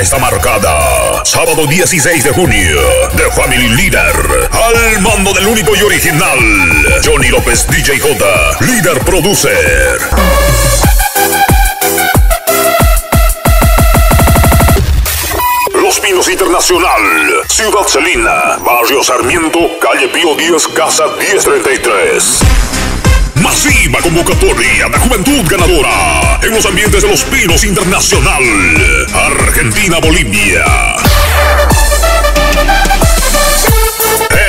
está marcada. Sábado 16 de junio. The Family Leader. Al mando del único y original. Johnny López DJ J. Líder Producer. Los Pinos Internacional, Ciudad Celina, Barrio Sarmiento, Calle Pío 10, Casa 1033. Masiva convocatoria de juventud ganadora en los ambientes de Los Pinos Internacional, Argentina-Bolivia.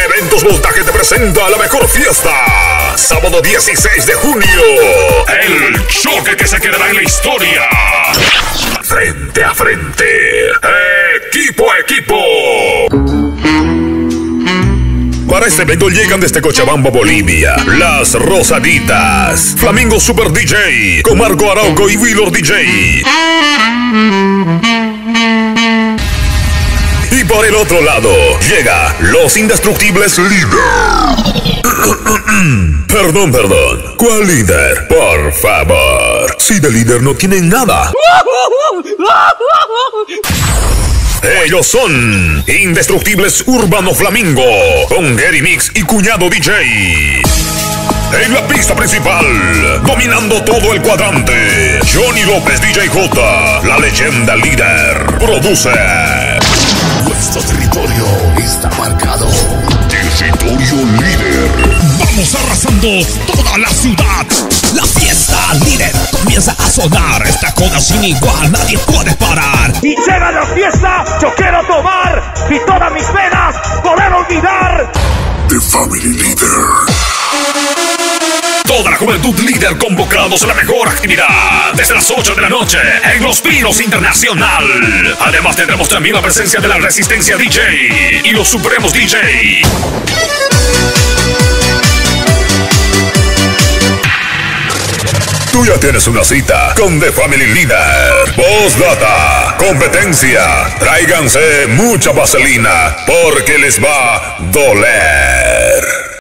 Eventos Voltaje te presenta la mejor fiesta. Sábado 16 de junio. El choque que se quedará en la historia. Frente a frente. Equipo a equipo. Para este evento llegan desde Cochabamba, Bolivia, Las Rosaditas, Flamingo Super DJ, con Arauco y Willor DJ. Y por el otro lado, llega Los Indestructibles Líder. perdón, perdón. ¿Cuál líder? Por favor. Si de líder no tienen nada. Ellos son Indestructibles Urbano Flamingo, con Gary Mix y Cuñado DJ. En la pista principal, dominando todo el cuadrante, Johnny López DJ J, la leyenda líder, produce. Nuestro territorio está marcado. Territorio líder. Arrasando toda la ciudad. La fiesta líder comienza a sonar. Esta cosa sin igual, nadie puede parar. Y llega la fiesta, yo quiero tomar y todas mis penas poder olvidar. The Family Leader. Toda la juventud líder convocados a la mejor actividad desde las 8 de la noche en Los Pinos Internacional. Además tendremos también la presencia de la Resistencia DJ y los Supremos DJ. Tú ya tienes una cita con The Family Leader. Postdata, competencia. Tráiganse mucha vaselina porque les va a doler.